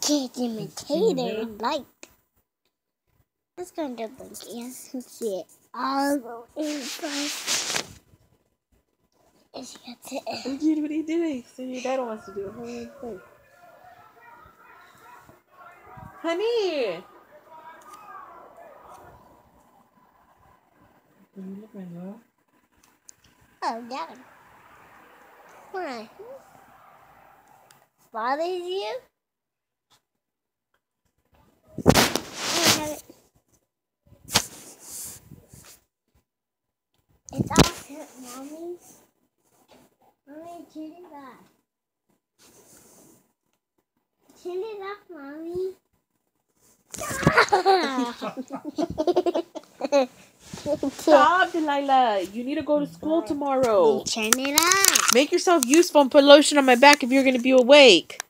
Can't like. Let's go into Blinky and see it all the way inside. It's got to end. Dude, what are you doing? So your dad wants to do a whole thing. Honey! What are you looking at? Oh, Dad. Why? Bothers you? It. It's all set, Mommy. Mommy, turn it off. Turn it off, Mommy. Stop, Delilah! You need to go to school tomorrow. Turn it off. Make yourself useful and put lotion on my back if you're going to be awake.